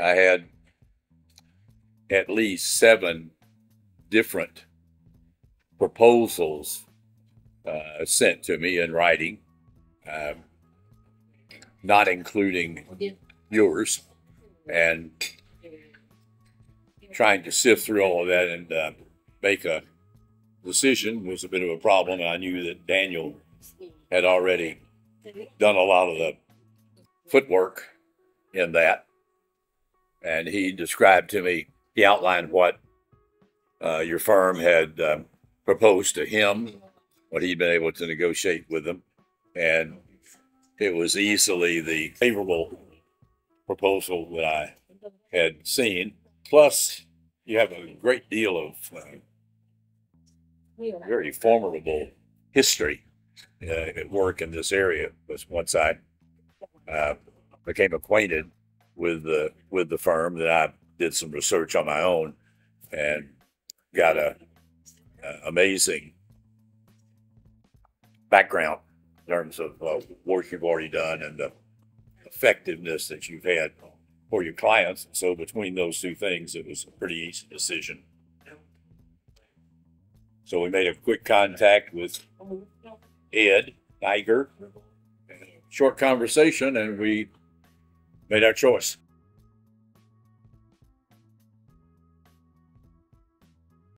I had at least seven different proposals uh, sent to me in writing, um, not including yours, and trying to sift through all of that and uh, make a decision was a bit of a problem. I knew that Daniel had already done a lot of the footwork in that. And he described to me, he outlined what uh, your firm had um, proposed to him, what he'd been able to negotiate with them. And it was easily the favorable proposal that I had seen. Plus, you have a great deal of uh, very formidable history uh, at work in this area. Was once I uh, became acquainted with the with the firm, that I did some research on my own and got a, a amazing background in terms of uh, work you've already done and the effectiveness that you've had for your clients. So between those two things, it was a pretty easy decision. So we made a quick contact with Ed Geiger, short conversation, and we made our choice.